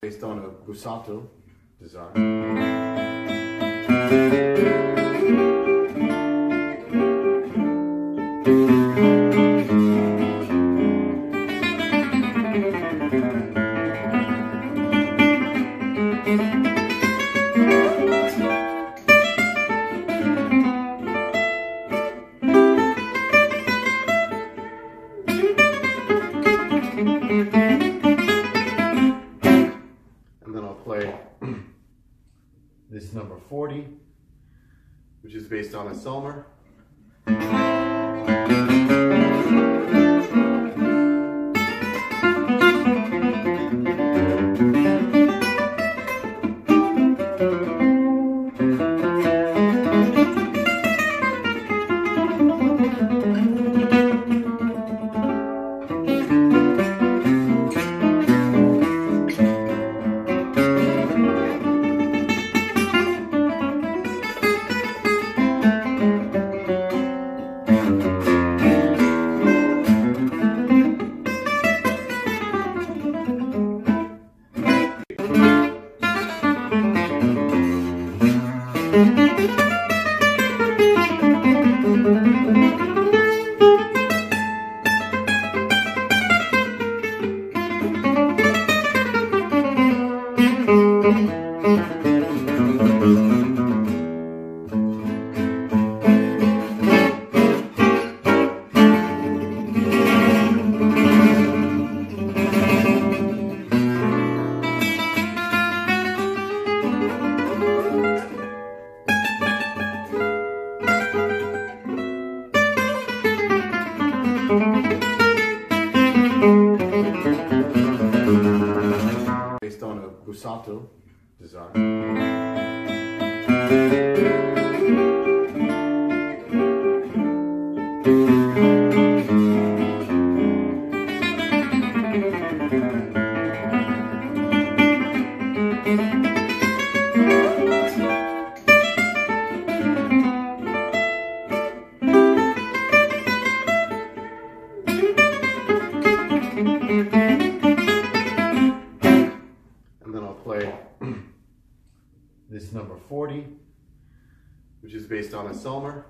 based on a Busato design. And then I'll play this number 40, which is based on a Selmer. Based a Busato design. And this number 40, which is based on a Selmer.